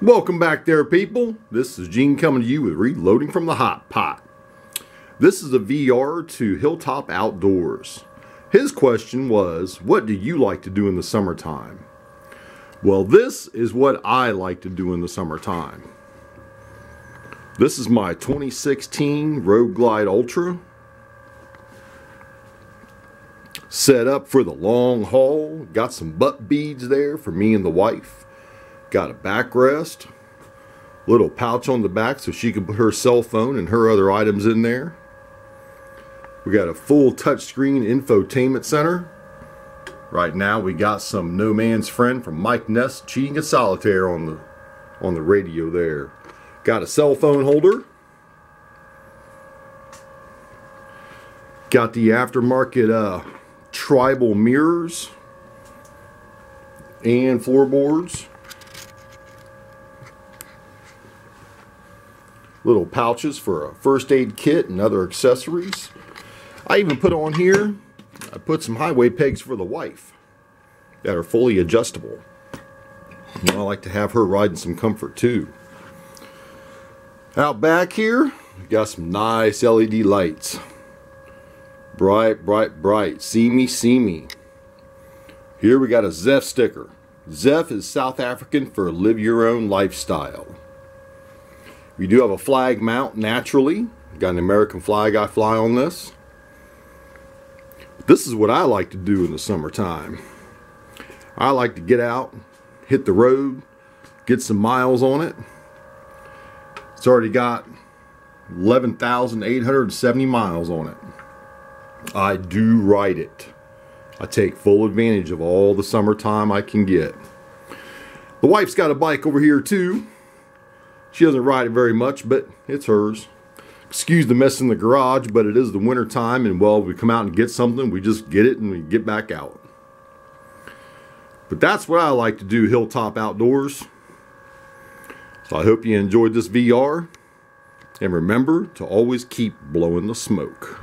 Welcome back there, people. This is Gene coming to you with Reloading from the Hot Pot. This is a VR to Hilltop Outdoors. His question was, what do you like to do in the summertime? Well, this is what I like to do in the summertime. This is my 2016 Road Glide Ultra. Set up for the long haul. Got some butt beads there for me and the wife. Got a backrest. Little pouch on the back so she can put her cell phone and her other items in there. We got a full touchscreen infotainment center. Right now we got some No Man's Friend from Mike Ness cheating at solitaire on the on the radio there. Got a cell phone holder. Got the aftermarket uh, tribal mirrors and floorboards. Little pouches for a first aid kit and other accessories. I even put on here, I put some highway pegs for the wife that are fully adjustable. I like to have her ride in some comfort too. Out back here, got some nice LED lights. Bright, bright, bright. See me, see me. Here we got a Zef sticker. Zef is South African for live your own lifestyle. We do have a flag mount naturally. Got an American flag I fly on this. This is what I like to do in the summertime. I like to get out, hit the road, get some miles on it. It's already got 11,870 miles on it. I do ride it. I take full advantage of all the summertime I can get. The wife's got a bike over here too. She doesn't ride it very much, but it's hers. Excuse the mess in the garage, but it is the winter time and well, we come out and get something, we just get it and we get back out. But that's what I like to do hilltop outdoors. So I hope you enjoyed this VR. And remember to always keep blowing the smoke.